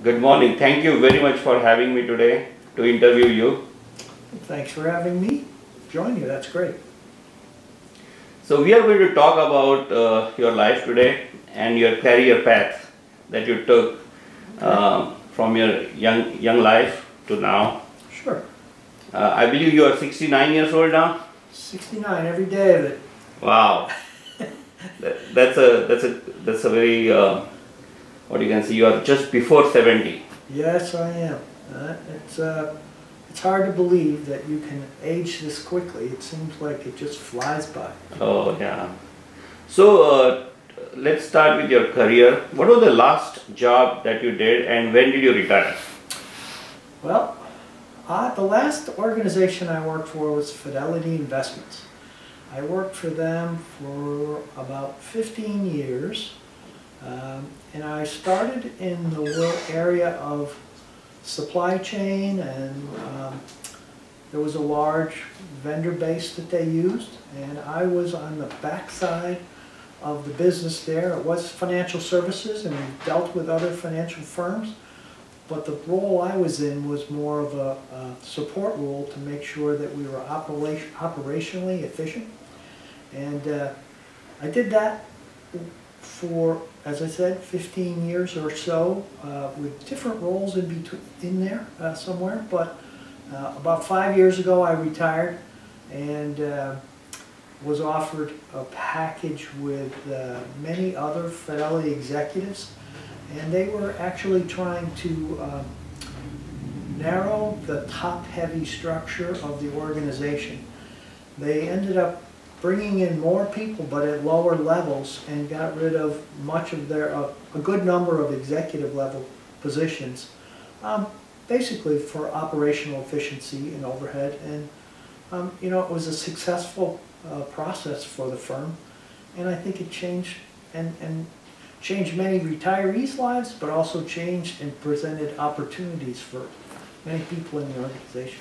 Good morning. Thank you very much for having me today to interview you. Thanks for having me join you. That's great. So we are going to talk about uh, your life today and your career path that you took uh, from your young young life to now. Sure. Uh, I believe you are 69 years old now. 69 every day of it. Wow. that, that's a that's a that's a very uh, what you can see. You are just before 70. Yes, I am. Uh, it's uh, it's hard to believe that you can age this quickly. It seems like it just flies by. Oh yeah. So uh, let's start with your career. What was the last job that you did, and when did you retire? Well, uh, the last organization I worked for was Fidelity Investments. I worked for them for about 15 years. Um, and I started in the area of supply chain and um, there was a large vendor base that they used and I was on the backside of the business there. It was financial services and we dealt with other financial firms but the role I was in was more of a, a support role to make sure that we were operation, operationally efficient and uh, I did that for, as I said, 15 years or so uh, with different roles in between in there uh, somewhere. But uh, about five years ago, I retired and uh, was offered a package with uh, many other Fidelity executives, and they were actually trying to um, narrow the top-heavy structure of the organization. They ended up bringing in more people but at lower levels and got rid of much of their, uh, a good number of executive level positions. Um, basically for operational efficiency and overhead and um, you know it was a successful uh, process for the firm and I think it changed and, and changed many retirees' lives but also changed and presented opportunities for many people in the organization.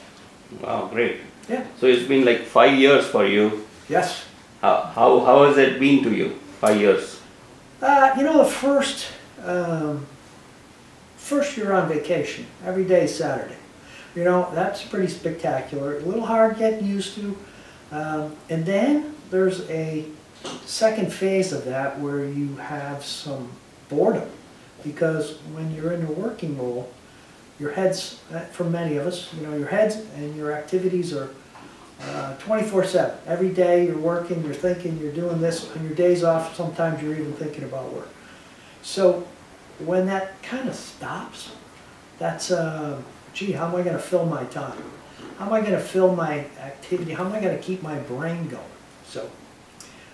Wow, great. Yeah. So it's been like five years for you Yes. How, how, how has it been to you, five years? Uh, you know, the first, um, first you're on vacation. Every day is Saturday. You know, that's pretty spectacular. A little hard getting used to. Um, and then there's a second phase of that where you have some boredom. Because when you're in a working role, your heads, uh, for many of us, you know, your heads and your activities are 24-7. Uh, Every day you're working, you're thinking, you're doing this. On your days off, sometimes you're even thinking about work. So when that kind of stops, that's, uh, gee, how am I going to fill my time? How am I going to fill my activity? How am I going to keep my brain going? So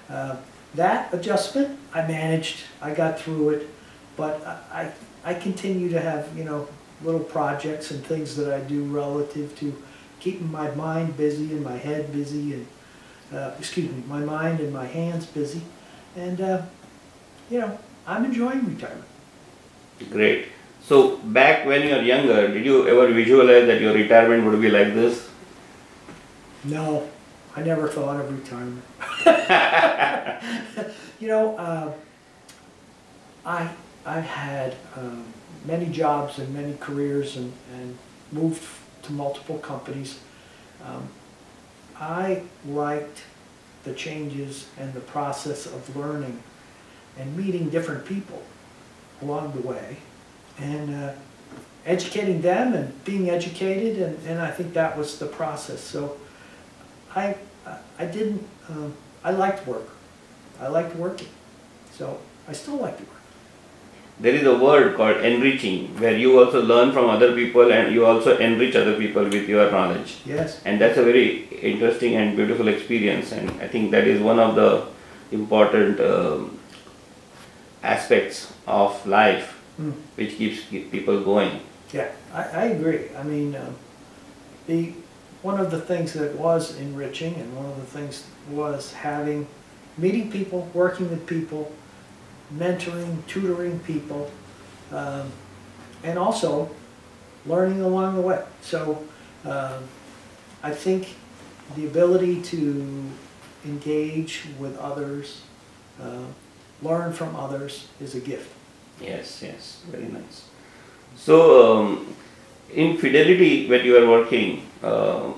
uh, that adjustment, I managed. I got through it. But I, I, I continue to have, you know, little projects and things that I do relative to keeping my mind busy and my head busy and, uh, excuse me, my mind and my hands busy. And, uh, you know, I'm enjoying retirement. Great. So back when you were younger, did you ever visualize that your retirement would be like this? No, I never thought of retirement. you know, uh, I I've had um, many jobs and many careers and, and moved to multiple companies. Um, I liked the changes and the process of learning and meeting different people along the way and uh, educating them and being educated and, and I think that was the process. So I, I didn't, um, I liked work. I liked working. So I still like to work there is a word called enriching where you also learn from other people and you also enrich other people with your knowledge. Yes. And that's a very interesting and beautiful experience and i think that is one of the important um, aspects of life mm. which keeps people going. Yeah i, I agree. I mean uh, the one of the things that was enriching and one of the things was having meeting people working with people mentoring, tutoring people, um, and also learning along the way. So um, I think the ability to engage with others, uh, learn from others is a gift. Yes, yes, very nice. So, um, in Fidelity, when you were working, uh,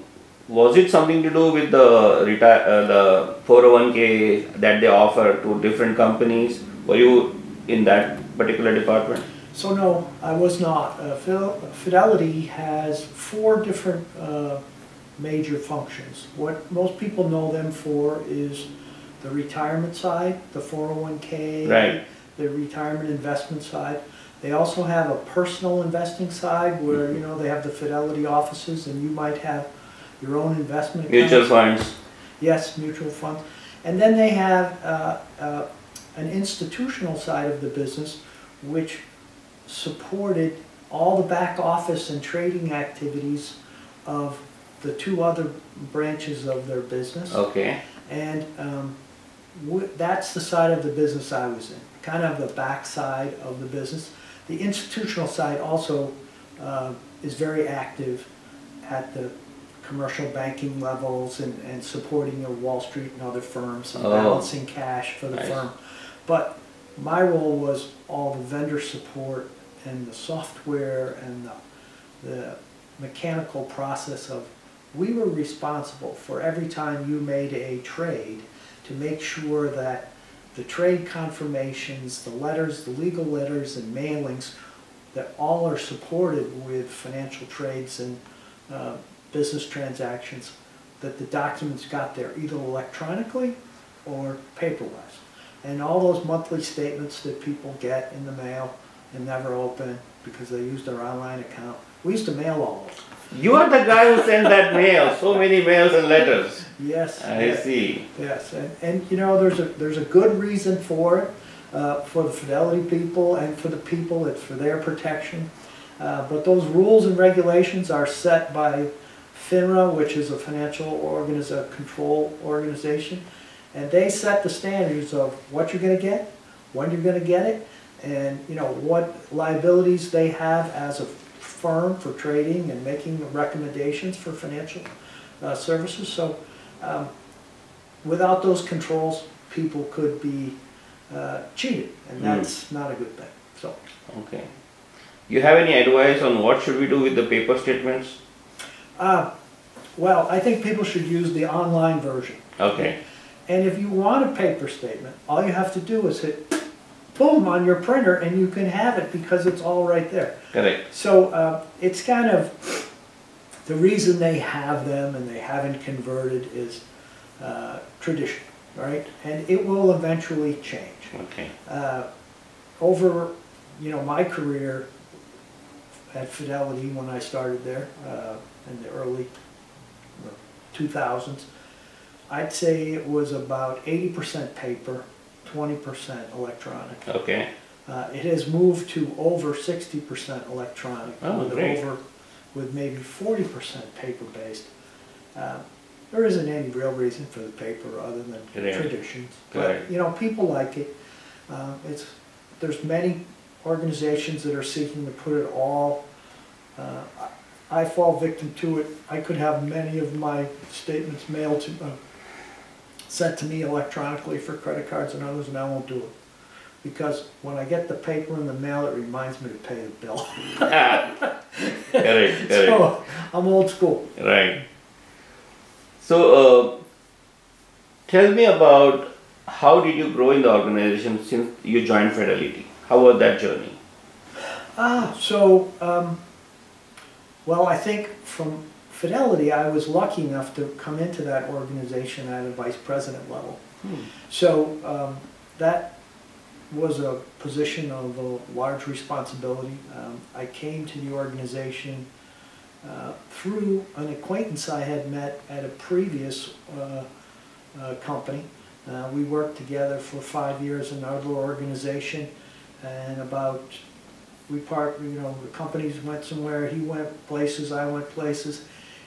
was it something to do with the retire uh, the 401k that they offer to different companies? Were you in that particular department? So no, I was not. Uh, Fidel- Fidelity has four different uh, major functions. What most people know them for is the retirement side, the 401k, Right. the retirement investment side. They also have a personal investing side where, you know, they have the Fidelity offices and you might have your own investment Mutual accounts. funds. Yes, mutual funds. And then they have uh, uh, an institutional side of the business which supported all the back office and trading activities of the two other branches of their business. Okay. And um, w- that's the side of the business I was in, kind of the back side of the business. The institutional side also uh, is very active at the commercial banking levels and, and supporting you know, Wall Street and other firms and Oh. balancing cash for the Nice. firm. But my role was all the vendor support and the software and the, the mechanical process of we were responsible for every time you made a trade to make sure that the trade confirmations, the letters, the legal letters and mailings, that all are supported with financial trades and uh, business transactions, that the documents got there either electronically or paper-wise. And all those monthly statements that people get in the mail and never open because they use their online account, we used to mail all those. You are the guy who sent that mail, so many mails and letters. Yes. I yes. see. Yes, and, and you know, there's a, there's a good reason for it, uh, for the Fidelity people and for the people, it's for their protection. Uh, but those rules and regulations are set by FINRA, which is a financial organiz, a control organization. And they set the standards of what you're gonna get, when you're gonna get it, and, you know, what liabilities they have as a firm for trading and making recommendations for financial uh, services. So, um, without those controls, people could be uh, cheated, and Mm. that's not a good thing. So, Okay. You have any advice on what should we do with the paper statements? uh, well, I think people should use the online version. Okay. And if you want a paper statement, all you have to do is hit boom on your printer, and you can have it because it's all right there. Correct. So uh, it's kind of the reason they have them and they haven't converted is uh, tradition, right? And it will eventually change. Okay. Uh, over, you know, my career at Fidelity when I started there uh, in the early 2000s, I'd say it was about 80% paper, 20% electronic. Okay. Uh, it has moved to over 60% electronic, Oh, with great. over, with maybe 40% paper-based. Uh, there isn't any real reason for the paper other than Correct. traditions. But, you know, people like it. Uh, it's, there's many organizations that are seeking to put it all. Uh, I I fall victim to it. I could have many of my statements mailed to, uh, sent to me electronically for credit cards and others, and I won't do it. Because when I get the paper in the mail, it reminds me to pay the bill. correct. Correct. So, I'm old school. Right. So, uh, tell me about how did you grow in the organization since you joined Fidelity? How was that journey? Ah, so, um, well, I think from Fidelity, I was lucky enough to come into that organization at a vice president level. So um, that was a position of a large responsibility. Um, I came to the organization uh, through an acquaintance I had met at a previous uh, uh, company. Uh, we worked together for five years in another organization, and about we part. You know, the companies went somewhere. He went places. I went places,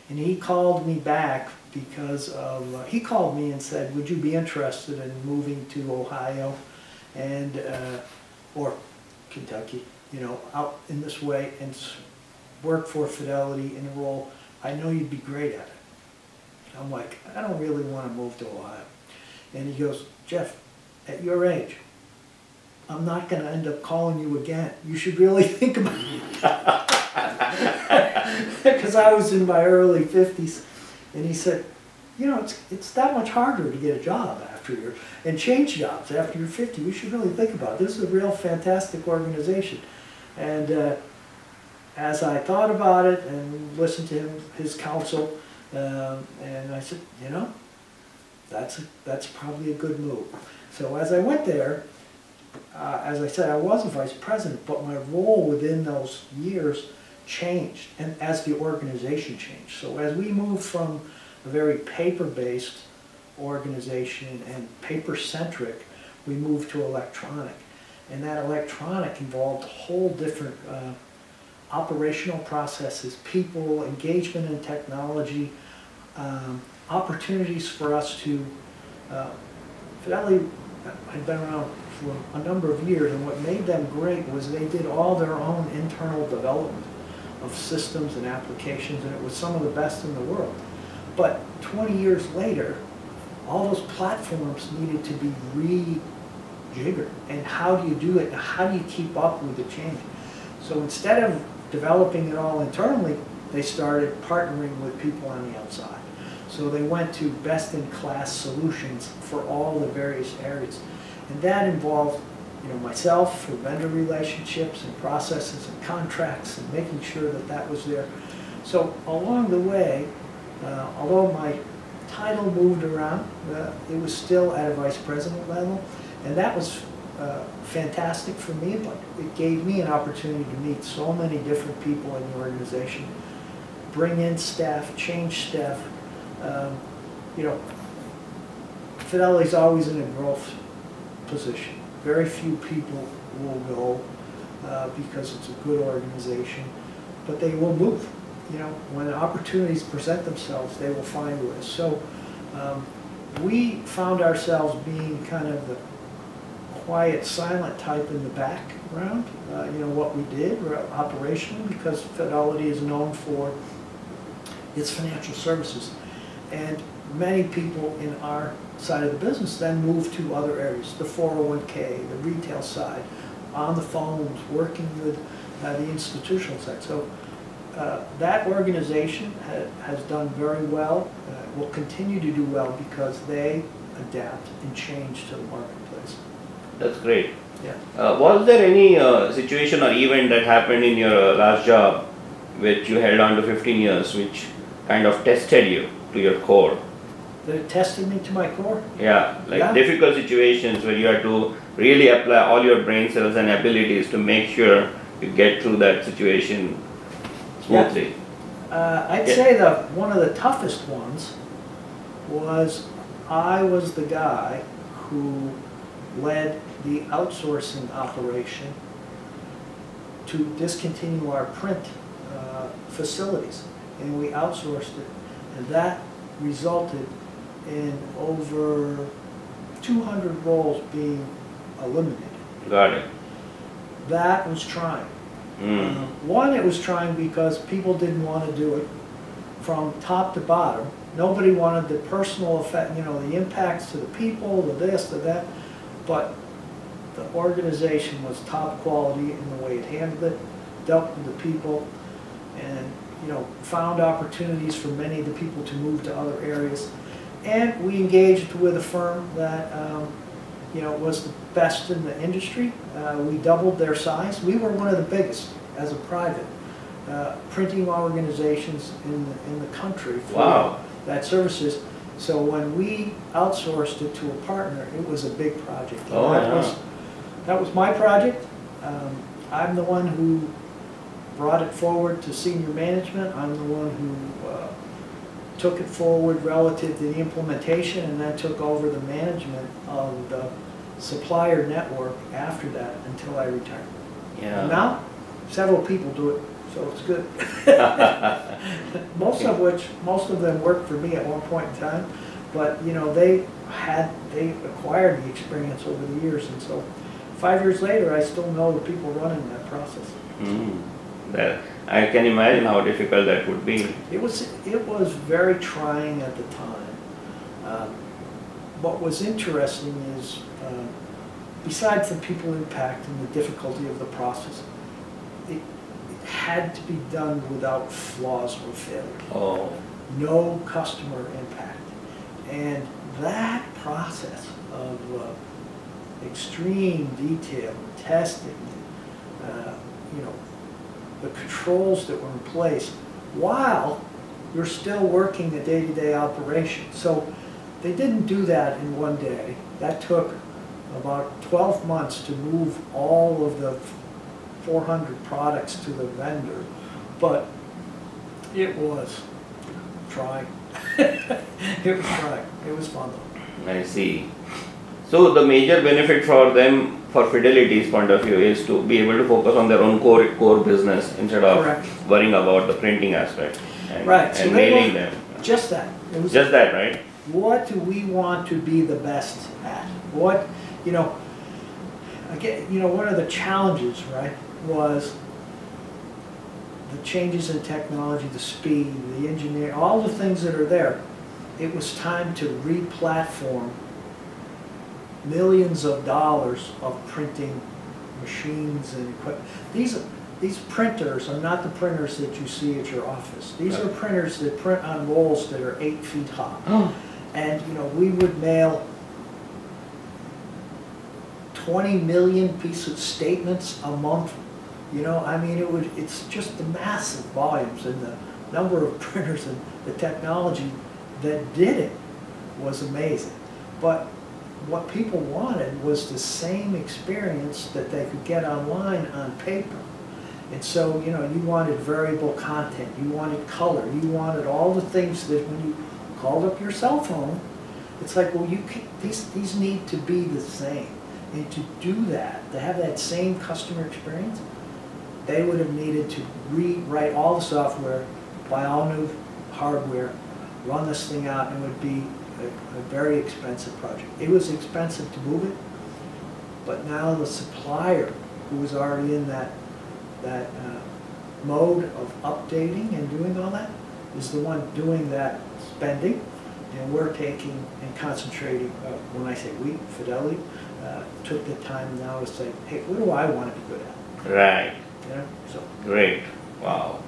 and he called me back because of uh, he called me and said, "Would you be interested in moving to Ohio, and uh, or Kentucky? You know, out in this way and work for Fidelity in a role. I know you'd be great at it." I'm like, I don't really want to move to Ohio. And he goes, Jeff, at your age, I'm not gonna end up calling you again. You should really think about it. Because I was in my early fifties, and he said, you know, it's, it's that much harder to get a job after you're, and change jobs after you're fifty. You should really think about it. This is a real fantastic organization. And, uh, as I thought about it and listened to him, his counsel, um, and I said, you know, that's, a, that's probably a good move. So as I went there, uh, as I said, I was a vice president, but my role within those years changed, and as the organization changed. So as we moved from a very paper-based organization and paper-centric, we moved to electronic. And that electronic involved whole different uh, operational processes, people, engagement in technology, um, opportunities for us to, uh, Fidelity had been around for a number of years, and what made them great was they did all their own internal development of systems and applications, and it was some of the best in the world. But 20 years later, all those platforms needed to be rejiggered. And how do you do it? How do you keep up with the change? So instead of developing it all internally, they started partnering with people on the outside. So they went to best-in-class solutions for all the various areas. And that involved, you know, myself for vendor relationships and processes and contracts and making sure that that was there. So along the way, uh, although my title moved around, uh, it was still at a vice president level, and that was uh, fantastic for me, but it gave me an opportunity to meet so many different people in the organization, bring in staff, change staff. Um, you know, Fidelity's always in a growth position. Very few people will go uh, because it's a good organization, but they will move. You know, when opportunities present themselves, they will find ways. So um, we found ourselves being kind of the quiet, silent type in the background. Uh, you know, what we did operationally because Fidelity is known for its financial services. And many people in our side of the business then moved to other areas, the 401k, the retail side, on the phones, working with uh, the institutional side. So uh, that organization ha has done very well, uh, will continue to do well because they adapt and change to the marketplace. That's great. Yeah. Uh, was there any uh, situation or event that happened in your uh, last job which you held on to 15 years which kind of tested you to your core? That it tested me to my core? Yeah, like Yeah. difficult situations where you have to really apply all your brain cells and abilities to make sure you get through that situation smoothly. Uh, I'd Yeah. say the, one of the toughest ones was I was the guy who led the outsourcing operation to discontinue our print uh, facilities. And we outsourced it. And that resulted in over 200 roles being eliminated. Got it. That was trying. Mm. Uh, One, it was trying because people didn't want to do it from top to bottom. Nobody wanted the personal effect, you know, the impacts to the people, the this, the that. But the organization was top quality in the way it handled it, dealt with the people, and, you know, found opportunities for many of the people to move to other areas. And we engaged with a firm that, um, you know, was the best in the industry. Uh, we doubled their size. We were one of the biggest as a private uh, printing organizations in the, in the country for Wow. that services. So when we outsourced it to a partner, it was a big project. Oh, that yeah. was that was my project. Um, I'm the one who brought it forward to senior management. I'm the one who uh, took it forward relative to the implementation and then took over the management of the supplier network after that until I retired. And Yeah. now, several people do it, so it's good. Most of which, most of them worked for me at one point in time, but, you know, they had, they acquired the experience over the years, and so five years later, I still know the people running that process. Mm. That, I can imagine how difficult that would be. It was, it was very trying at the time. Um, What was interesting is, uh, besides the people impact and the difficulty of the process, it, it had to be done without flaws or failure. Oh, No customer impact. And that process of uh, extreme detail, testing, uh, you know, the controls that were in place while you're still working the day-to-day operation. So they didn't do that in one day. That took about 12 months to move all of the 400 products to the vendor. But it was trying. it was trying. It was fun though. I see. So the major benefit for them, for Fidelity's point of view, is to be able to focus on their own core core business instead of Correct. worrying about the printing aspect and, Right, so and them. Just that. It was Just that, right? what do we want to be the best at? What, you know, again, you know, one of the challenges, right, was the changes in technology, the speed, the engineer, all the things that are there. It was time to re-platform millions of dollars of printing machines and equipment. These, these printers are not the printers that you see at your office. These are printers that print on rolls that are eight feet high. Oh, And, you know, we would mail 20 million pieces of statements a month. You know, I mean, it would, it's just the massive volumes and the number of printers and the technology that did it was amazing. But what people wanted was the same experience that they could get online on paper. And so, you know, you wanted variable content, you wanted color, you wanted all the things that when you called up your cell phone, it's like, well, you can, these, these need to be the same. And to do that, to have that same customer experience, they would have needed to rewrite all the software, buy all new hardware, run this thing out, and it would be a, a very expensive project. It was expensive to move it, but now the supplier, who was already in that, that uh, mode of updating and doing all that, is the one doing that spending, and we're taking and concentrating, uh, when I say we, Fidelity, uh, took the time now to say, hey, what do I want to be good at? right. You know, so, Great. Wow.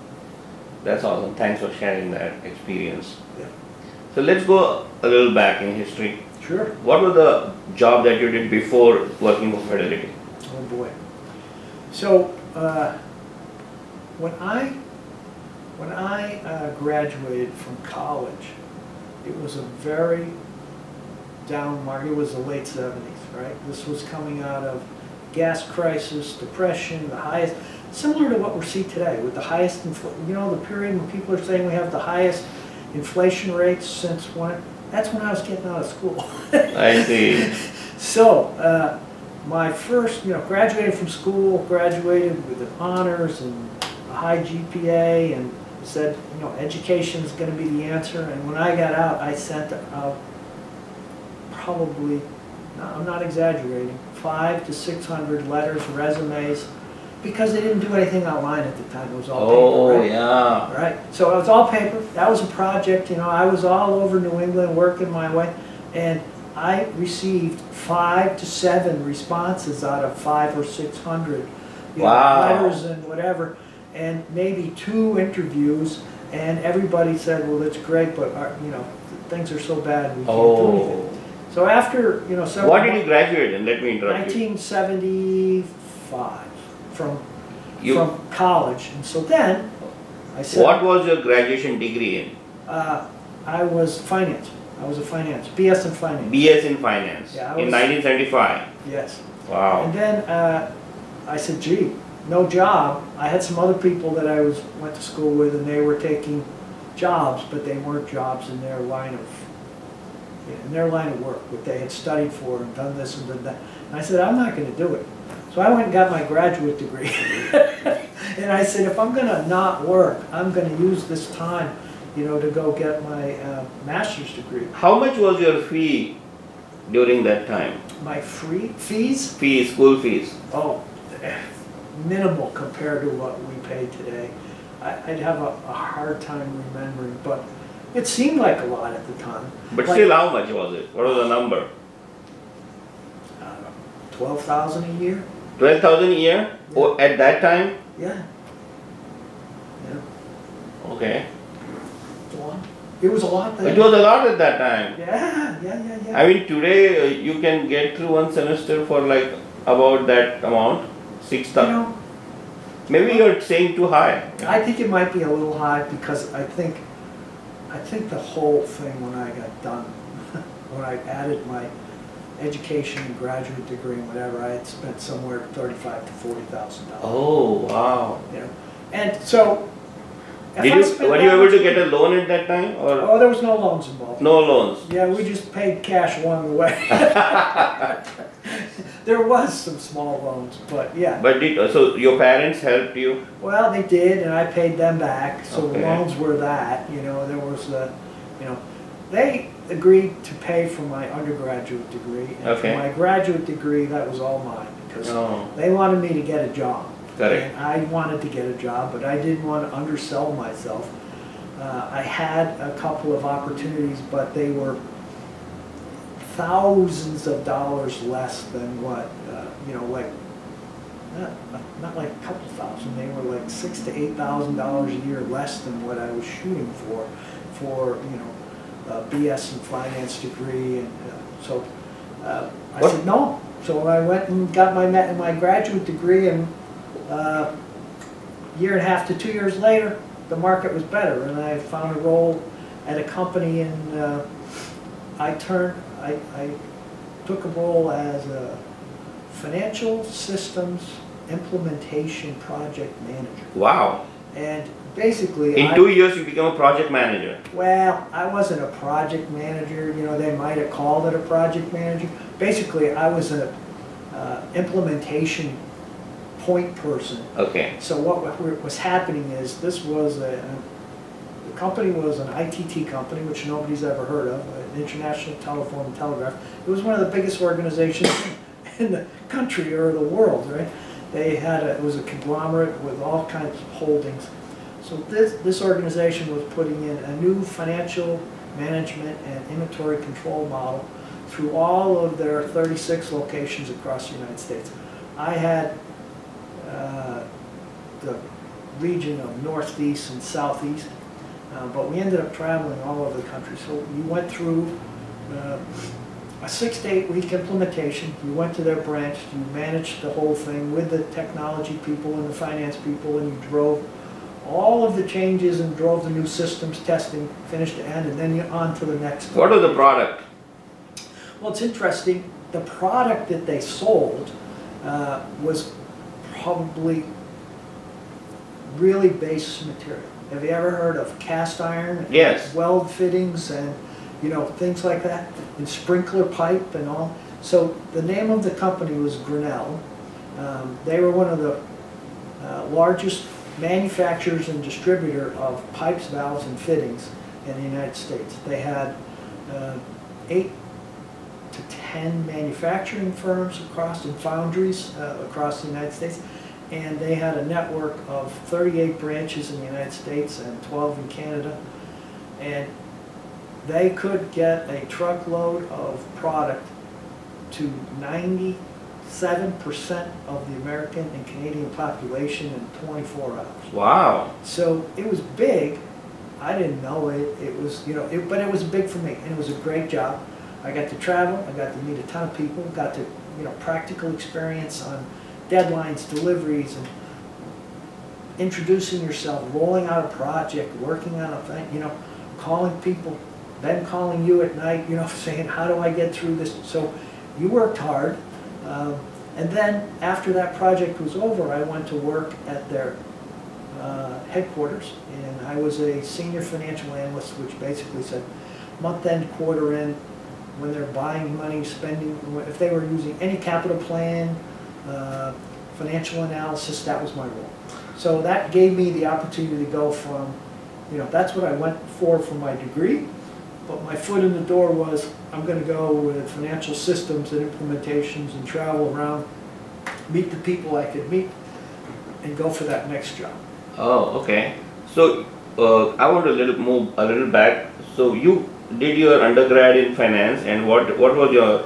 That's awesome. Thanks for sharing that experience. yeah. So let's go a little back in history. Sure. What was the job that you did before working for Fidelity? Oh, boy. So, uh, when I, when I uh, graduated from college, it was a very down market. It was the late seventies, right? This was coming out of gas crisis, depression, the highest, similar to what we see today with the highest, you know, the period when people are saying we have the highest inflation rates since when? That's when I was getting out of school. I see. So, uh, my first, you know, graduated from school, graduated with honors and a high GPA, and said, you know, education is going to be the answer. And when I got out, I sent out probably, no, I'm not exaggerating, five to six hundred letters, resumes, because they didn't do anything online at the time. It was all oh, paper. Oh, right? yeah. Right. So it was all paper. That was a project. You know, I was all over New England working my way, and I received five to seven responses out of five or six hundred wow. Letters and whatever, and maybe two interviews. And everybody said, "Well, that's great, but our, you know, things are so bad we can't oh. do anything." So after you know, what did you graduate in? Let me interrupt 1975 from, You- from college, and so then, I said. What was your graduation degree in? Uh, I was finance. I was a finance, BS in finance. BS in finance Yeah, I in 1975. Yes. Wow. And then uh, I said, gee, no job. I had some other people that I was went to school with, and they were taking jobs, but they weren't jobs in their line of in their line of work, what they had studied for and done this and done that. And I said, I'm not going to do it. So I went and got my graduate degree. and I said, if I'm going to not work, I'm going to use this time, you know, to go get my uh, master's degree. How much was your fee during that time? My free fees, Fees, school fees. oh, eh, minimal compared to what we pay today. I, I'd have a, a hard time remembering, but it seemed like a lot at the time. But Like, still, how much was it? What was the number? I don't know, twelve thousand a year. Twelve thousand a year? Oh, at that time? Yeah. Yeah, Okay. it's a lot. It was a lot then. It was a lot at that time. Yeah, yeah, yeah, yeah. I mean, today uh, you can get through one semester for like about that amount, six thousand. You know, Maybe you're saying too high. I think it might be a little high because I think, I think the whole thing when I got done, when I added my education and graduate degree and whatever, I had spent somewhere thirty-five to forty thousand dollars. Oh wow! You know, and so. Did you were you able to get a loan at that time or Oh, there was no loans involved. no loans? Yeah, we just paid cash along the way. There was some small loans, but yeah. But did uh, so your parents helped you? Well, they did, and I paid them back, so the loans were that, you know, there was a, you know, they agreed to pay for my undergraduate degree. And Okay. for my graduate degree, that was all mine, because No. they wanted me to get a job. Correct. And I wanted to get a job, but I didn't want to undersell myself. Uh, I had a couple of opportunities, but they were thousands of dollars less than what, uh, you know, like, not, not like a couple thousand, they were like six to eight thousand dollars a year less than what I was shooting for, for, you know, a BS in finance degree, and uh, so, uh, I What- said, no. So I went and got my, my graduate degree, and, uh, year and a half to two years later, the market was better, and I found a role at a company and uh, I turned, I, I took a role as a financial systems implementation project manager. Wow! And basically, In I, two years you become a project manager. well, I wasn't a project manager, you know, they might have called it a project manager. Basically, I was a uh, implementation point person Okay. so what wa- was happening is, this was a, the company was an ITT company, which nobody's ever heard of, an International Telephone and Telegraph. It was one of the biggest organizations in the country or the world, right? They had, a- it was a conglomerate with all kinds of holdings. So this, this organization was putting in a new financial management and inventory control model through all of their 36 locations across the United States. I had uh, the region of northeast and southeast, uh, but we ended up traveling all over the country. So you went through uh, a six to eight week implementation. You went to their branch, you managed the whole thing with the technology people and the finance people, and you drove all of the changes and drove the new systems testing, finished to end, and then you're on to the next. What was the product? Well, it's interesting, the product that they sold uh, was probably really base material. Have you ever heard of cast iron? Yes. Weld fittings and, you know, things like that, and sprinkler pipe and all. So the name of the company was Grinnell. Um, They were one of the uh, largest manufacturers and distributor of pipes, valves, and fittings in the United States. They had uh, eight to 10 manufacturing firms across, and foundries uh, across the United States. And they had a network of 38 branches in the United States and 12 in Canada. And they could get a truckload of product to 97% of the American and Canadian population in 24 hours. Wow! So it was big. I didn't know it. It was, you know, it, but it was big for me, and it was a great job. I got to travel. I got to meet a ton of people. Got to, you know, practical experience on deadlines, deliveries, and introducing yourself, rolling out a project, working on a thing. You know, calling people, them calling you at night. You know, saying, "How do I get through this?" So you worked hard. Um, and then after that project was over, I went to work at their uh, headquarters, and I was a senior financial analyst, which basically said month end, quarter end, when they're buying money, spending, if they were using any capital plan, uh, financial analysis, that was my role. So that gave me the opportunity to go from, you know, that's what I went for for my degree, but my foot in the door was, I'm gonna go with financial systems and implementations and travel around, meet the people I could meet, and go for that next job. Oh, okay. So uh, I want to little move a little back. So you did your undergrad in finance, and what what was your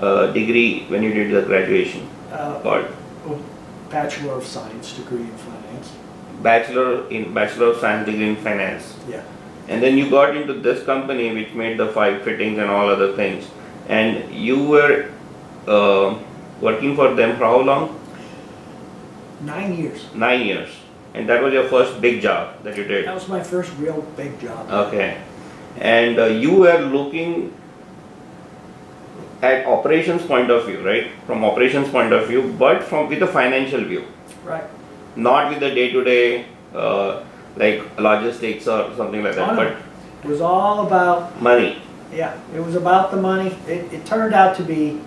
uh, degree when you did the graduation Uh, called? Bachelor of Science degree in finance. Bachelor in Bachelor of Science degree in finance. Yeah. And then you got into this company which made the pipe fittings and all other things. And you were uh, working for them for how long? Nine years. Nine years. And that was your first big job that you did. That was my first real big job. Okay. And uh, you were looking at operations point of view, right? From operations point of view, but from with a financial view, Right. not with the day-to-day uh, like logistics or something like that, but It was all about, money. yeah, it was about the money. It, it turned out to be,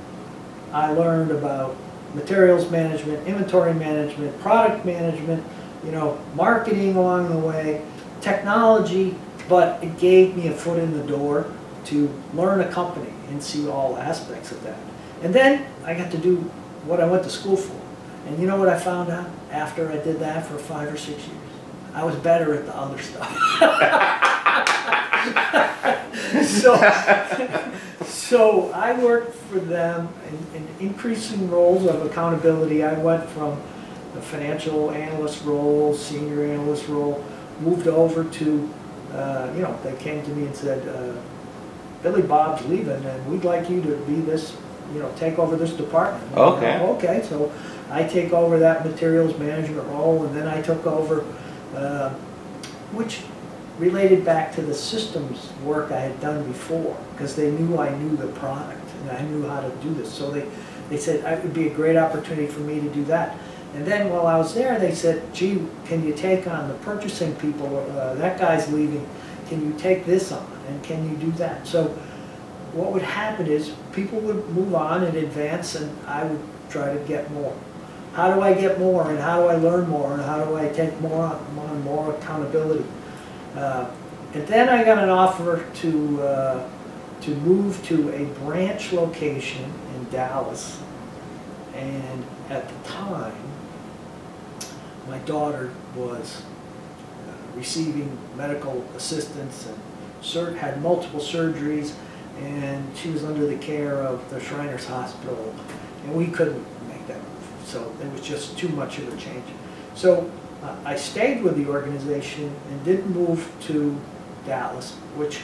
I learned about materials management, inventory management, product management, you know, marketing along the way, technology, but it gave me a foot in the door to learn a company and see all aspects of that. And then I got to do what I went to school for. And you know what I found out after I did that for five or six years? I was better at the other stuff. so, so I worked for them in, in increasing roles of accountability. I went from the financial analyst role, senior analyst role, moved over to, uh, you know, they came to me and said, uh, Billy Bob's leaving and we'd like you to be this, you know, take over this department. Okay. uh, Okay, so I take over that materials management role and then I took over, uh, which related back to the systems work I had done before, because they knew I knew the product and I knew how to do this. So they, they said it would be a great opportunity for me to do that. And then while I was there, they said, gee, can you take on the purchasing people, uh, that guy's leaving, can you take this on, and can you do that? So what would happen is, people would move on and advance, and I would try to get more. How do I get more, and how do I learn more, and how do I take more more accountability? Uh, And then I got an offer to, uh, to move to a branch location in Dallas. And at the time, my daughter was uh, receiving medical assistance and had multiple surgeries, and she was under the care of the Shriners Hospital, and we couldn't. So it was just too much of a change. So uh, I stayed with the organization and didn't move to Dallas, which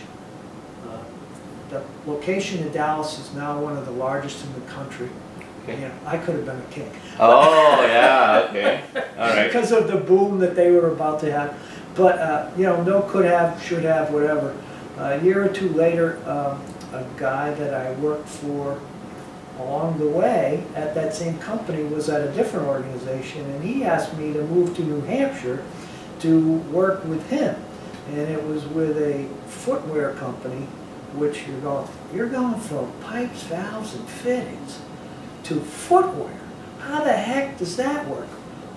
uh, the location in Dallas is now one of the largest in the country. Okay. know, I could have been a king. Oh yeah. Okay. All right. Because of the boom that they were about to have. But, uh, you know, no could have, should have, whatever. A year or two later, um, a guy that I worked for along the way at that same company was at a different organization, and he asked me to move to New Hampshire to work with him. And it was with a footwear company, which you're going, you're going from pipes, valves, and fittings to footwear. How the heck does that work?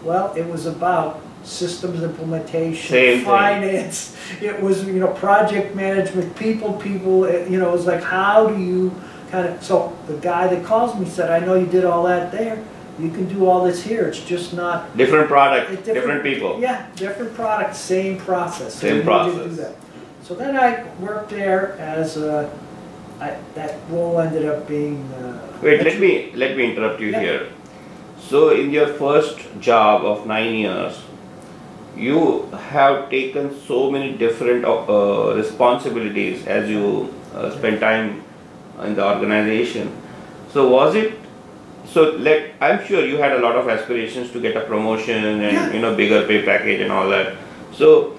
Well, it was about systems implementation, Same thing. finance. It was, you know, project management, people, people, it- you know, it was like, how do you kind of, so the guy that calls me said, I know you did all that there. You can do all this here. It's just not Different product, it's different, people. Yeah, different product, same process. So Same process. that. So then I worked there as a, I, that role ended up being. uh, Wait, let me let me interrupt you Yeah. here. So in your first job of nine years, you have taken so many different uh, responsibilities as you uh, spend time in the organization. So was it? So let I'm sure you had a lot of aspirations to get a promotion and Yeah. you know bigger pay package and all that. So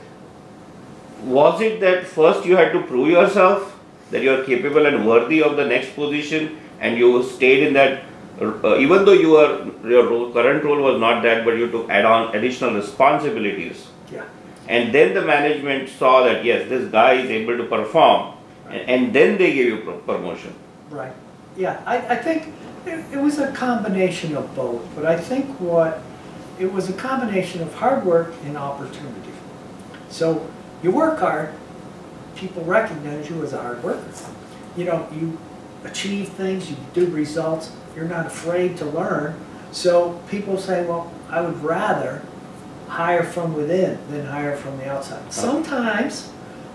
was it that first you had to prove yourself that you are capable and worthy of the next position and you stayed in that uh, even though you are your role, current role was not that but you took add on additional responsibilities Yeah, and then the management saw that yes this guy is able to perform and, and then they gave you pro- promotion right. Yeah, I, I think it, it was a combination of both, but I think what, it was a combination of hard work and opportunity. So you work hard, people recognize you as a hard worker. You know, you achieve things, you do results, you're not afraid to learn. So people say, well, I would rather hire from within than hire from the outside. Sometimes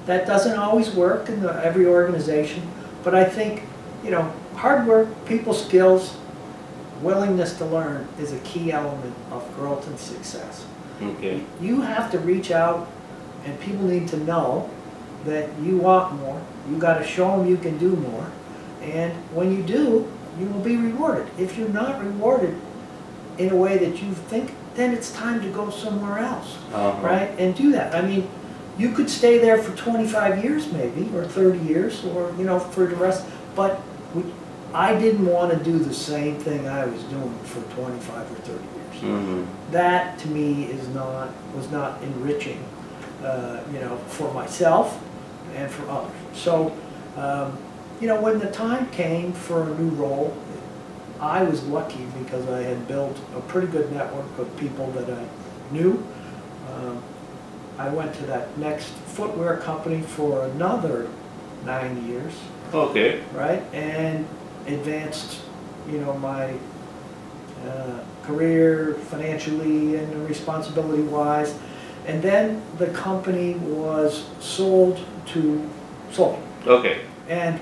that doesn't always work in the, every organization, but I think you know, hard work, people skills, willingness to learn is a key element of growth and success. Okay. You have to reach out and people need to know that you want more. You got to show them you can do more. And when you do, you will be rewarded. If you're not rewarded in a way that you think, then it's time to go somewhere else, Uh-huh. right? And do that. I mean, you could stay there for 25 years maybe, or 30 years, or, you know, for the rest, but we, I didn't want to do the same thing I was doing for 25 or 30 years Mm-hmm. that to me is not, was not enriching, uh, you know, for myself and for others. So, um, you know, when the time came for a new role, I was lucky because I had built a pretty good network of people that I knew. Um, I went to that next footwear company for another nine years Okay. right? And advanced, you know, my uh, career financially and responsibility wise. And then the company was sold to Sony. Okay. And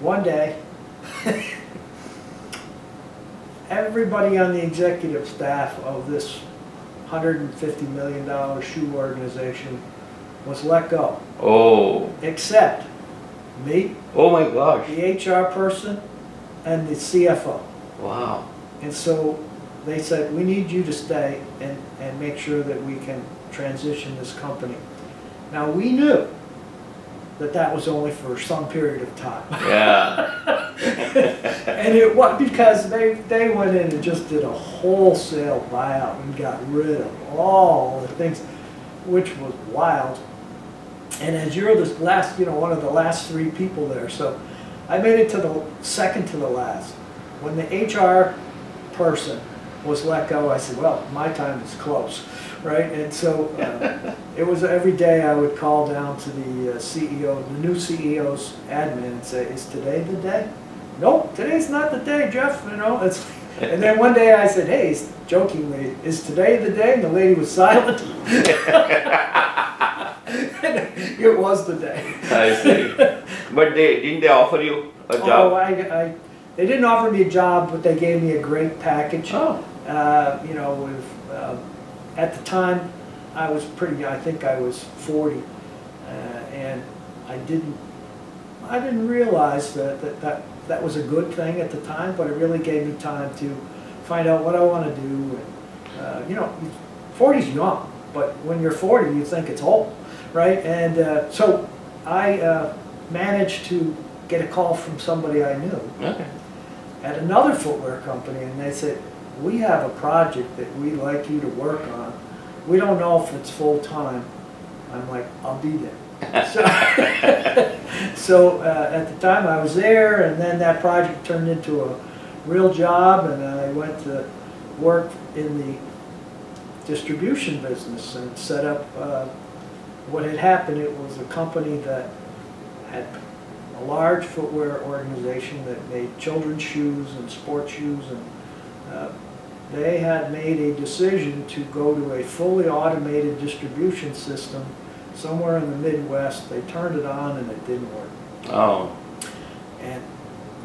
one day, everybody on the executive staff of this $150 million shoe organization was let go, Oh. except me, Oh my gosh. the HR person, and the CFO. Wow. And so they said, we need you to stay and, and make sure that we can transition this company. Now, we knew that that was only for some period of time. Yeah. And it was, because they, they went in and just did a wholesale buyout and got rid of all the things, which was wild. And as you're the last, you know, one of the last three people there, so I made it to the second to the last. When the HR person was let go, I said, well, my time is close, right? And so uh, it was every day I would call down to the uh, CEO, the new CEO's admin and say, is today the day? Nope, today's not the day, Jeff, you know, it's, and then one day I said, hey, jokingly, is today the day? And the lady was silent. It was the day. I see. But they didn't they offer you a Oh, job? I, I, they didn't offer me a job, but they gave me a great package. Oh. Uh, you know, with, uh, at the time, I was pretty, I think I was forty, uh, and I didn't, I didn't realize that, that, that, that was a good thing at the time, but it really gave me time to find out what I wanna do, and, uh, you know, forty's young, but when you're forty, you think it's old, right? And, uh, so I, uh, managed to get a call from somebody I knew, Okay. at another footwear company and they said, we have a project that we'd like you to work on. We don't know if it's full-time. I'm like, I'll be there. So, so uh, at the time I was there and then that project turned into a real job and I went to work in the distribution business and set up, uh, what had happened, it was a company that had a large footwear organization that made children's shoes and sports shoes and uh, they had made a decision to go to a fully automated distribution system somewhere in the Midwest. They turned it on and it didn't work. Oh. And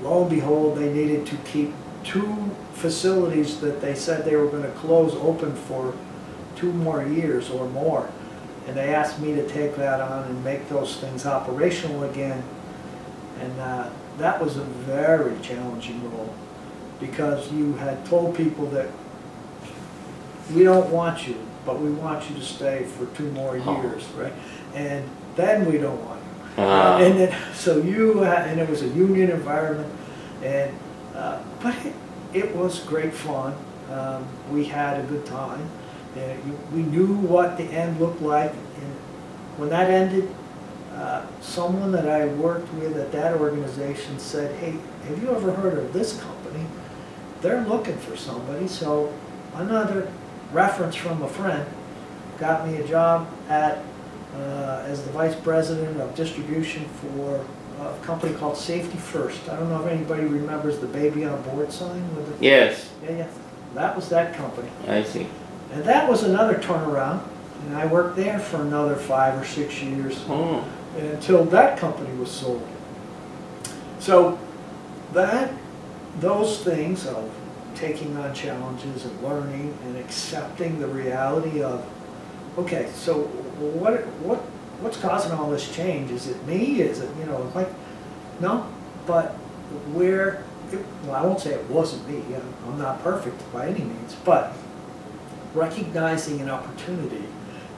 lo and behold, they needed to keep two facilities that they said they were gonna close open for two more years or more. And they asked me to take that on and make those things operational again. And uh, that was a very challenging role because you had told people that we don't want you, but we want you to stay for two more Oh. years, right? And then we don't want you. Ah. And then, so you, uh, and it was a union environment, and, uh, but it, it was great fun. Um, we had a good time, and we knew what the end looked like. And when that ended, uh, someone that I worked with at that organization said, hey, have you ever heard of this company? They're looking for somebody, so another reference from a friend got me a job at, uh, as the vice president of distribution for a company called Safety First. I don't know if anybody remembers the baby on board sign with the, Yes, yeah, yeah, that was that company. I see. And that was another turnaround, and I worked there for another five or six years Oh. until that company was sold. So that, those things of taking on challenges and learning and accepting the reality of, okay, so what, what, what's causing all this change? Is it me? Is it, you know, like, no, but where, it, well, I won't say it wasn't me. I'm- I'm not perfect by any means, but recognizing an opportunity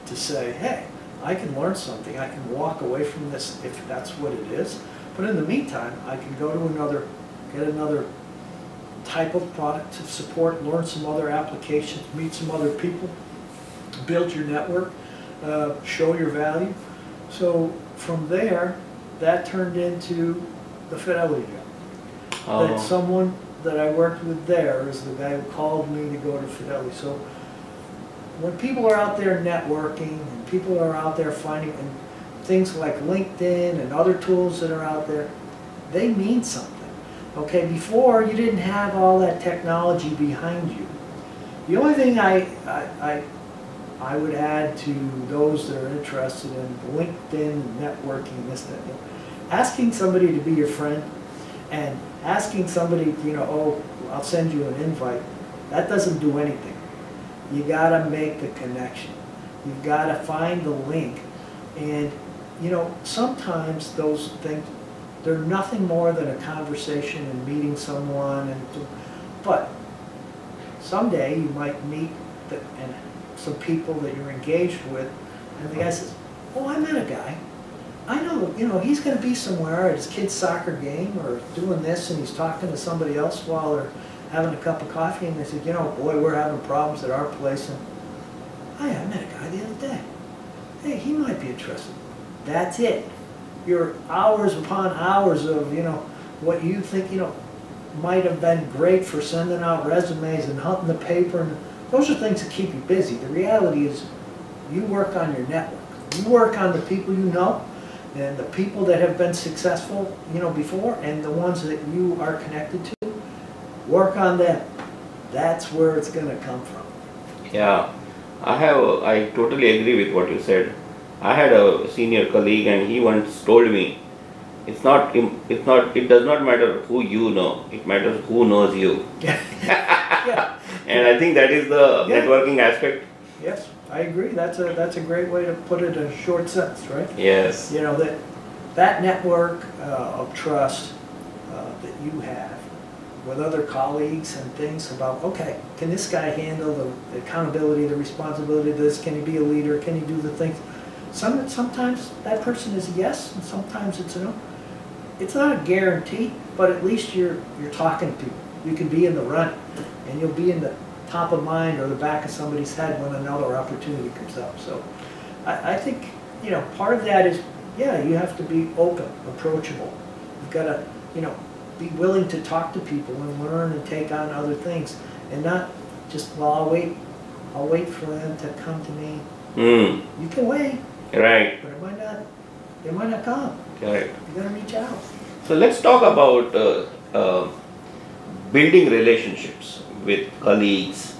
to say, hey, I can learn something, I can walk away from this if that's what it is. But in the meantime, I can go to another, get another type of product to support, learn some other applications, meet some other people, build your network, uh, show your value. So from there, that turned into the Fidelity job Oh, that someone that I worked with there is the guy who called me to go to Fidelity. So when people are out there networking and people are out there finding and things like LinkedIn and other tools that are out there, they mean something. Okay, before you didn't have all that technology behind you. The only thing I, I, I, I would add to those that are interested in LinkedIn networking, this, that, that, asking somebody to be your friend and asking somebody, you know, oh, I'll send you an invite, that doesn't do anything. You gotta make the connection. You've gotta find the link. And, you know, sometimes those things, they're nothing more than a conversation and meeting someone and, but someday you might meet the, and some people that you're engaged with, and the guy says, oh, I met a guy. I know, you know, he's gonna be somewhere at his kid's soccer game or doing this, and he's talking to somebody else while they're having a cup of coffee, and they said, you know, boy, we're having problems at our place, and, oh, hey, I met a guy the other day. Hey, he might be interested. That's it. Your hours upon hours of, you know, what you think, you know, might have been great for sending out resumes and hunting the paper, and those are things that keep you busy. The reality is, you work on your network. You work on the people you know, and the people that have been successful, you know, before, and the ones that you are connected to, work on them. That's where it's gonna come from. yeah. I have, I totally agree with what you said. I had a senior colleague and he once told me, it's not, it's not, it does not matter who you know, it matters who knows you. Yeah, And I think that is the Yeah. networking aspect. yes, I agree. That's a, that's a great way to put it in a short sense, right? Yes. You know, that, that network uh, of trust uh, that you have with other colleagues and things about, okay, can this guy handle the the accountability, the responsibility of this? Can he be a leader? Can he do the things? Some, sometimes that person is a yes, and sometimes it's a no. It's not a guarantee, but at least you're, you're talking to people. You can be in the run, and you'll be in the top of mind or the back of somebody's head when another opportunity comes up. So I, I think, you know, part of that is, yeah, you have to be open, approachable. You've got to, you know, be willing to talk to people and learn and take on other things, and not just, well, I'll wait, I'll wait for them to come to me. Hmm, You can wait, right, but it might not, they might not come. correct. You gotta reach out. So let's talk about uh, uh, building relationships with colleagues.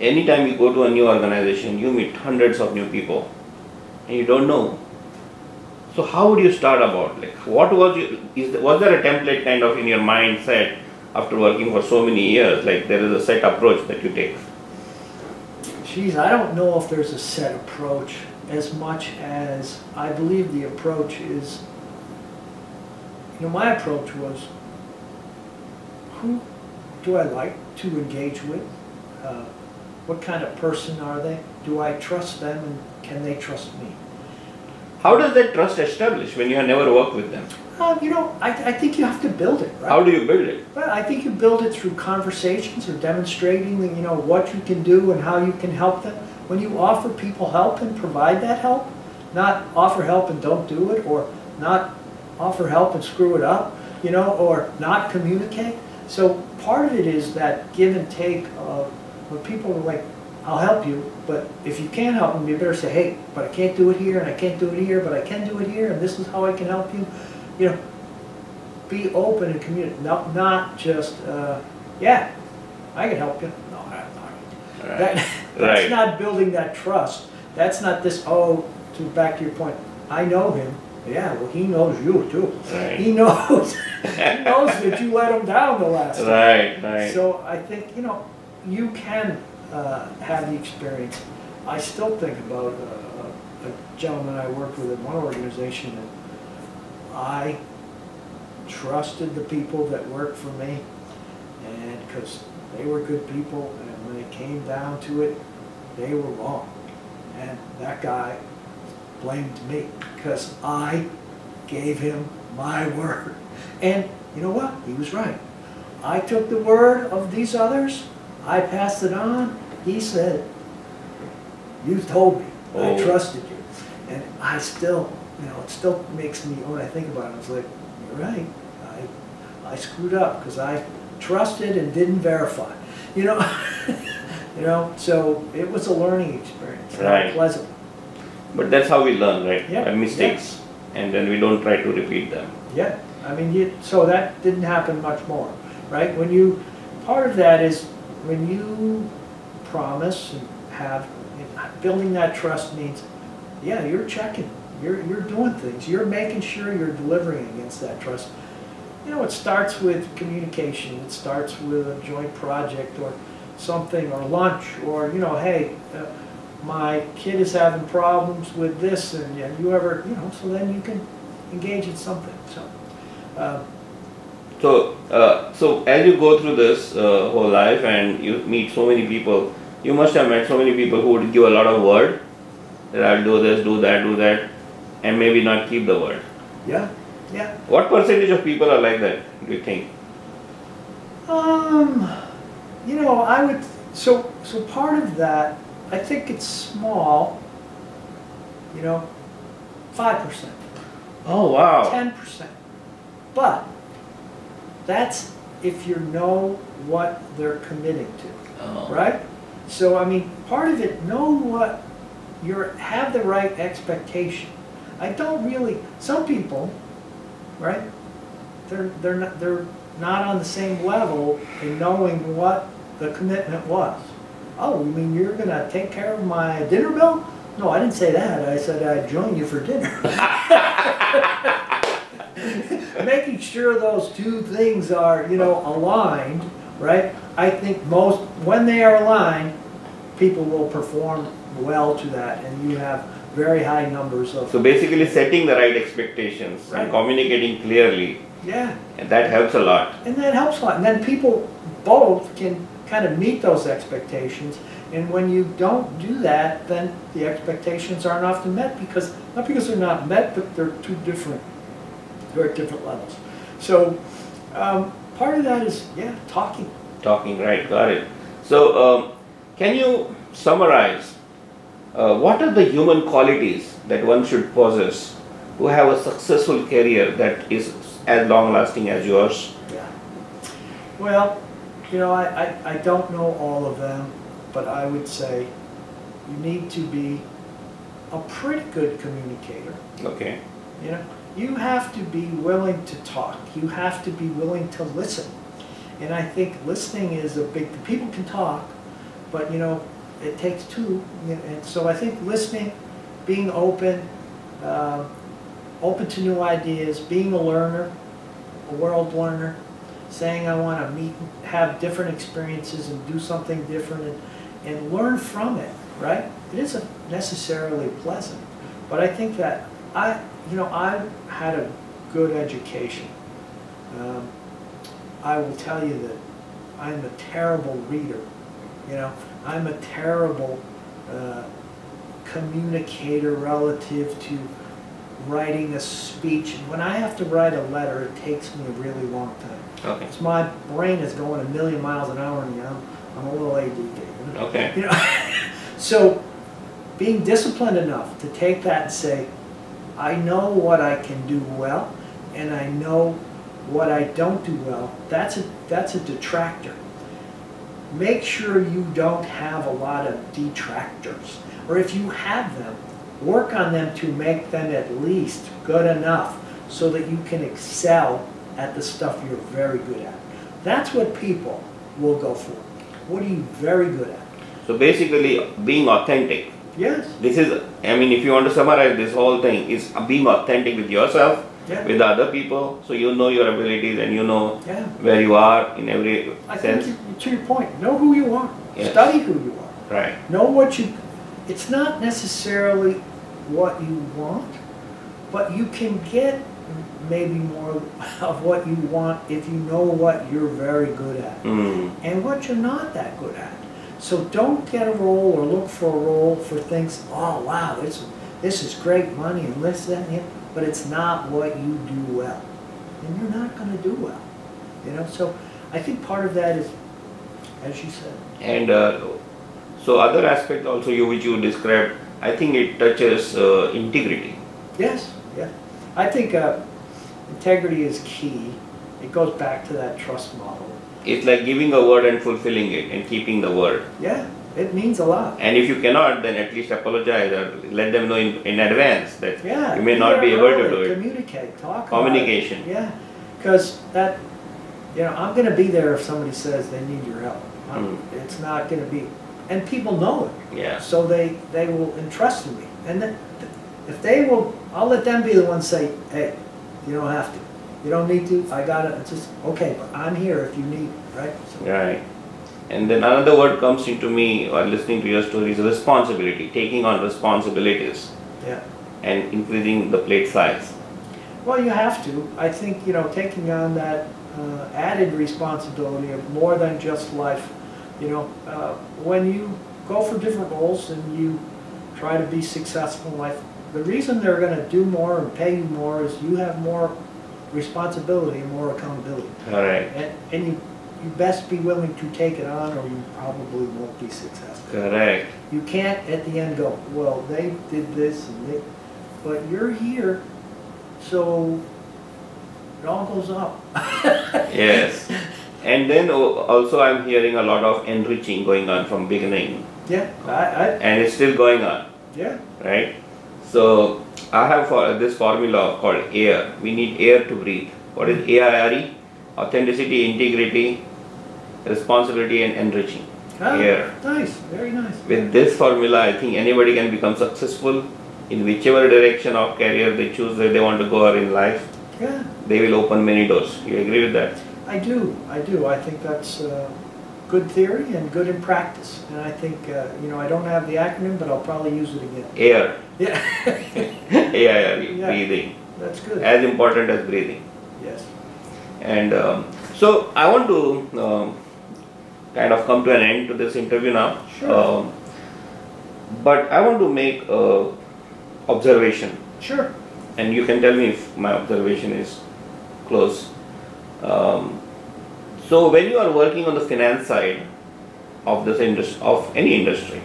Anytime you go to a new organization, you meet hundreds of new people and you don't know. So how would you start about like what was you, is the, was there a template kind of in your mindset after working for so many years like there is a set approach that you take? Geez, I don't know if there's a set approach as much as I believe the approach is, you know, my approach was who do I like to engage with? Uh, what kind of person are they? Do I trust them and can they trust me? How does that trust establish when you have never worked with them? Uh, you know, I, I think you have to build it, right? How do you build it? Well, I think you build it through conversations or demonstrating, you know, what you can do and how you can help them. When you offer people help and provide that help, not offer help and don't do it, or not offer help and screw it up, you know, or not communicate. So part of it is that give and take of when people are like, I'll help you, but if you can't help them, you better say, hey, but I can't do it here, and I can't do it here, but I can do it here, and this is how I can help you. You know, be open and communicate, not, not just, uh, yeah, I can help you. No, I'm not. Right. That, that's Right. not building that trust. That's not this, oh, to back to your point, I know him Yeah, well, he knows you too. Right. He knows, he knows that you let him down the last time. Right, right. So I think, you know, you can uh, have the experience. I still think about uh, a, a gentleman I worked with in one organization and I trusted the people that worked for me and because they were good people and when it came down to it, they were wrong. And that guy blamed me because I gave him my word. And you know what? He was right. I took the word of these others, I passed it on. He said, You told me, I Oh. trusted you. And I still, you know, it still makes me, when I think about it, it's like, You're right. I, I screwed up because I trusted and didn't verify. You know? you know, so it was a learning experience, Right. pleasant. But that's how we learn, right? Yeah, mistakes. And then we don't try to repeat them. Yeah, I mean, you, so that didn't happen much more, right? When you, part of that is when you promise and have, building that trust means, yeah, you're checking, you're, you're doing things, you're making sure you're delivering against that trust. You know, it starts with communication, it starts with a joint project or something, or lunch, or, you know, hey, uh, my kid is having problems with this, and and you ever, you know, so then you can engage in something, so. uh, So, uh, so as you go through this uh, whole life and you meet so many people, you must have met so many people who would give a lot of word that I'll do this, do that, do that, and maybe not keep the word. Yeah, yeah. What percentage of people are like that? Do you think? Um, you know, I would, so, so part of that, I think it's small, you know, five percent, Oh wow! ten percent. But that's if you know what they're committing to. Oh. right? So, I mean, part of it, know what you're, have the right expectation. I don't really, some people, right? They're, they're not, they're not on the same level in knowing what the commitment was. Oh, you mean you're gonna take care of my dinner bill? No, I didn't say that. I said I'd join you for dinner. Making sure those two things are, you know, aligned, right? I think most, when they are aligned, people will perform well to that and you have very high numbers of, So basically, setting the right expectations Right. and communicating clearly, yeah. and that helps a lot. And that helps a lot. And then people both can kind of meet those expectations. And when you don't do that, then the expectations aren't often met because, not because they're not met, but they're two different, they're at different levels. So, um, part of that is, yeah, talking. Talking right, got it. So, um, can you summarize uh, what are the human qualities that one should possess to have a successful career that is as long lasting as yours? Yeah. Well, you know, I, I, I don't know all of them, but I would say you need to be a pretty good communicator. Okay, You know, you have to be willing to talk. You have to be willing to listen. And I think listening is a big, people can talk, but you know, it takes two. And so I think listening, being open, um, open to new ideas, being a learner, a world learner, saying I want to meet, have different experiences and do something different and, and learn from it, right? It isn't necessarily pleasant, but I think that I, you know, I had a good education. Um, I will tell you that I'm a terrible reader. You know, I'm a terrible uh, communicator relative to writing a speech. And when I have to write a letter, it takes me a really long time. okay, Because my brain is going a million miles an hour, and you know, I'm a little ADD. Okay, You know, so being disciplined enough to take that and say, I know what I can do well, and I know what I don't do well. That's a that's a detractor. Make sure you don't have a lot of detractors, or if you have them, work on them to make them at least good enough so that you can excel at the stuff you're very good at. That's what people will go for. What are you very good at? So basically, being authentic Yes, This is, I mean, if you want to summarize this whole thing, is being authentic with yourself, yeah, with other people, so you know your abilities and you know yeah. where you are in every I think, sense. To your point, know who you are. Yes. Study who you are. Right. Know what you, it's not necessarily what you want, but you can get maybe more of what you want if you know what you're very good at Mm. and what you're not that good at. So don't get a role or look for a role for things, oh wow, this, this is great money and this, that, and other," but it's not what you do well. And you're not gonna do well, you know? So I think part of that is, as you said, And uh, so other aspect also you which you described, I think it touches uh, integrity. Yes, yeah. I think uh, integrity is key. It goes back to that trust model. It's like giving a word and fulfilling it and keeping the word. Yeah, it means a lot. And if you cannot, then at least apologize or let them know in, in advance that Yeah. you may not be able to do it. Communicate, talk about it. Communication. Yeah, because that, you know, I'm gonna be there if somebody says they need your help. I'm- Mm. It's not gonna be, and people know it. Yeah. So they, they will entrust in me. And then, if they will, I'll let them be the ones say, hey, you don't have to. You don't need to, I got it, it's just, okay, but I'm here if you need, right? So- Right. And then another word comes into me while listening to your stories: responsibility, taking on responsibilities Yeah. and increasing the plate size. Well, you have to. I think, you know, taking on that uh, added responsibility of more than just life, you know, uh, when you go for different roles and you try to be successful in life, the reason they're going to do more and pay you more is you have more responsibility and more accountability. All right. And, and you, you best be willing to take it on or you probably won't be successful. Correct. You can't at the end go, well, they did this and they, but you're here, so it all goes up. Yes. And then also I'm hearing a lot of enriching going on from beginning Yeah, I, I, and it's still going on, yeah, right? So I have for this formula called AIR. We need air to breathe. What is AIRE? Authenticity, integrity, responsibility and enriching. ah, Air. nice, very nice. With this formula, I think anybody can become successful in whichever direction of career they choose that they want to go or in life. Yeah, They will open many doors. You agree with that? I do, I do. I think that's uh, good theory and good in practice. And I think, uh, you know, I don't have the acronym, but I'll probably use it again. Air, Yeah, AIR, Yeah. breathing, that's good. as important as breathing. Yes. And um, so I want to um, kind of come to an end to this interview now. Sure. Um, but I want to make a observation, Sure. and you can tell me if my observation is close. Um, so when you are working on the finance side of this industry, of any industry,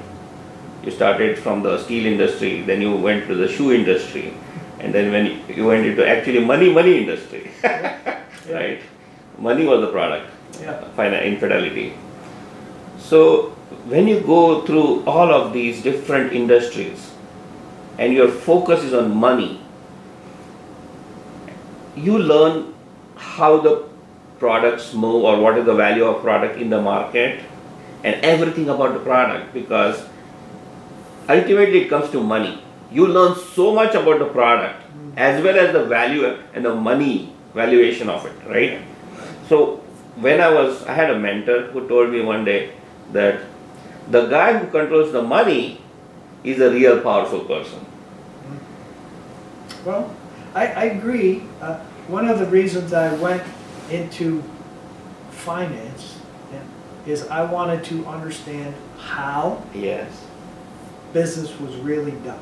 you started from the steel industry, then you went to the shoe industry, and then when you went into actually money money industry, Yeah. right? Money was the product, Yeah. Uh, finan- in Fidelity. So when you go through all of these different industries, and your focus is on money, you learn how the products move or what is the value of product in the market and everything about the product because ultimately it comes to money. You learn so much about the product as well as the value and the money valuation of it right? So when i was i had a mentor who told me one day that the guy who controls the money is a real powerful person. Well, I, I agree. Uh, one of the reasons I went into finance is I wanted to understand how yes business was really done.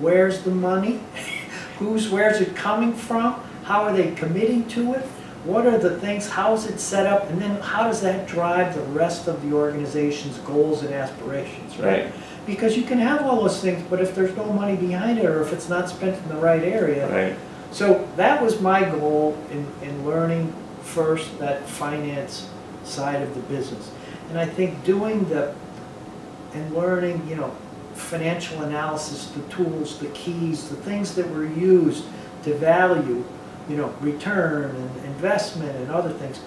Where's the money? Who's, where's it coming from? How are they committing to it? What are the things, how is it set up? And then how does that drive the rest of the organization's goals and aspirations, right? right Because you can have all those things, but if there's no money behind it or if it's not spent in the right area, right so that was my goal in, in learning first that finance side of the business. And I think doing the, and learning, you know, financial analysis, the tools, the keys, the things that were used to value, you know, return and investment and other things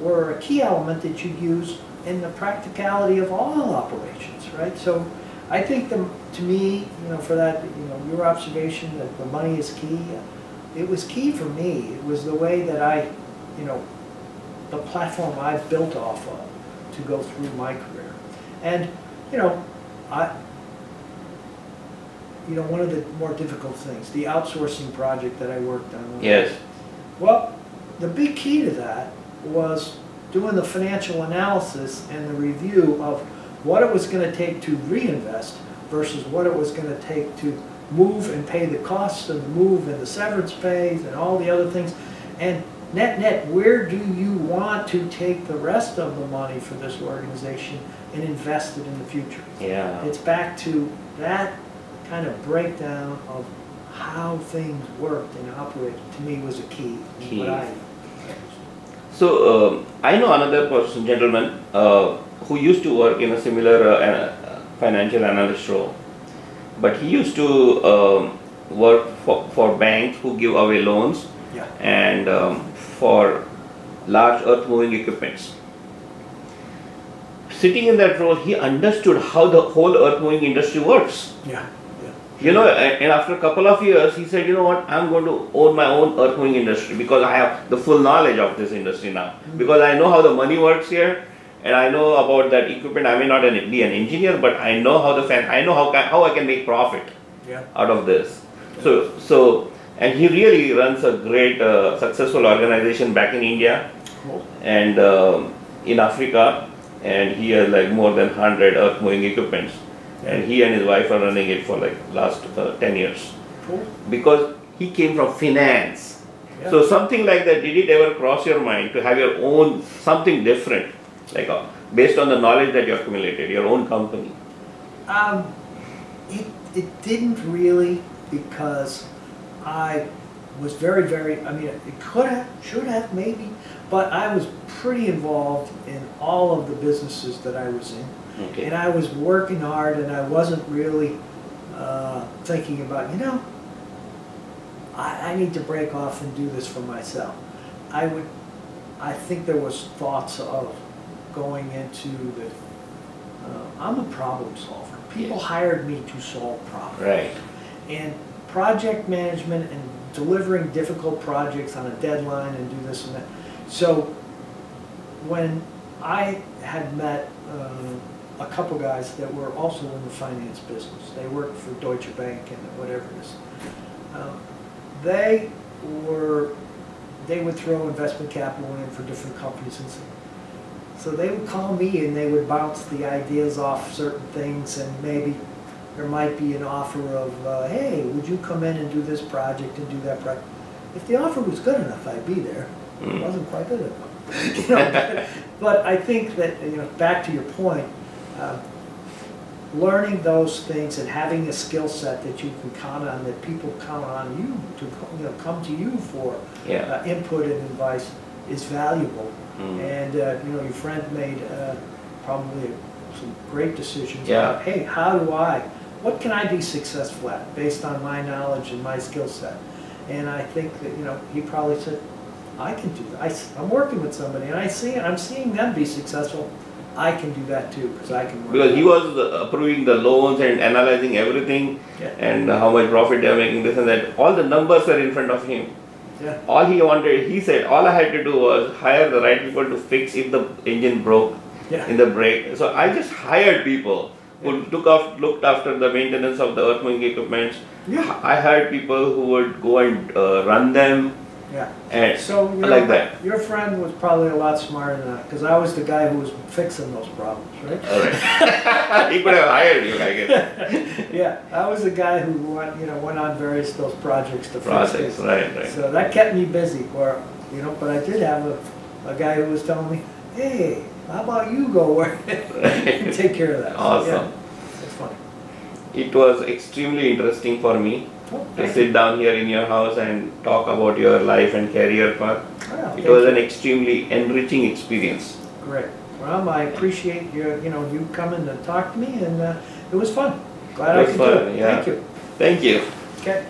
were a key element that you use in the practicality of all operations, right? So I think the, to me, you know, for that, you know, your observation that the money is key, it was key for me. It was the way that I, you know, the platform I've built off of to go through my career. And, you know, I, you know, one of the more difficult things, the outsourcing project that I worked on. Yes. Well, the big key to that was doing the financial analysis and the review of what it was going to take to reinvest versus what it was going to take to move and pay the costs of the move and the severance pays and all the other things. And net net, where do you want to take the rest of the money for this organization and invest it in the future? Yeah. It's back to that kind of breakdown of how things worked and operated, to me was a key. Key. What I, So um, I know another person, gentleman, uh, who used to work in a similar uh, uh, financial analyst role, but he used to um, work for, for banks who give away loans yeah, and um, for large earth moving equipments. Sitting in that role, he understood how the whole earth moving industry works. yeah, yeah. You know, and after a couple of years, he said, you know what, I'm going to own my own earth moving industry because I have the full knowledge of this industry now. Mm-hmm. Because I know how the money works here, and I know about that equipment. I may not be an engineer, but I know how the fan, I know how ca- how I can make profit Yeah. out of this. So, so, and he really runs a great, uh, successful organization back in India and um, in Africa, and he has like more than hundred earth moving equipments, and he and his wife are running it for like last uh, ten years Cool. because he came from finance. Yeah. So something like that, did it ever cross your mind to have your own something different, like uh, based on the knowledge that you accumulated, your own company? Um, it, it didn't really because I was very, very, I mean, it could have, should have, maybe, but I was pretty involved in all of the businesses that I was in. Okay. And I was working hard and I wasn't really uh, thinking about, you know, I, I need to break off and do this for myself. I would, I think there was thoughts of going into the, uh, I'm a problem solver. People Yes. hired me to solve problems. Right. And project management and delivering difficult projects on a deadline and do this and that. So when I had met uh, a couple guys that were also in the finance business, they worked for Deutsche Bank and whatever it is. um, They were, they would throw investment capital in for different companies and so so they would call me and they would bounce the ideas off certain things and maybe there might be an offer of, uh, hey, would you come in and do this project and do that project? If the offer was good enough, I'd be there. It Mm. wasn't quite good enough. You know, but- But I think that, you know, back to your point, uh, learning those things and having a skill set that you can count on, that people count on you to, you know, come to you for Yeah. uh, input and advice is valuable. Mm. And, uh, you know, your friend made uh, probably some great decisions Yeah. about, hey, how do I, what can I be successful at based on my knowledge and my skill set? And I think that, you know, he probably said, I can do that. I, am working with somebody and I see, I'm seeing them be successful. I can do that too, because I can work. Because he was uh, approving the loans and analyzing everything Yeah. and how much profit they are making, this and that. All the numbers were in front of him. Yeah, All he wanted, he said, all I had to do was hire the right people to fix if the engine broke yeah, in the brake. So I just hired people who took off, looked after the maintenance of the earth moving equipment. yeah, I hired people who would go and uh, run them yeah. and So your, like that. your friend was probably a lot smarter than that because I was the guy who was fixing those problems, right? All right. he could have hired you, I guess. Yeah, I was the guy who went, you know, went on various those projects to fix Process, things. right, right. So that kept me busy, or, you know, but I did have a, a guy who was telling me, hey, how about you go and take care of that? So, Awesome. yeah, It's funny. It was extremely interesting for me Oh, to sit you. down here in your house and talk about your life and career path. Well, It was you. an extremely enriching experience. Great. Well, I appreciate you, you know, you coming to talk to me, and uh, it was fun. Glad It I could fun, do it. yeah. Thank you. Thank you. Okay.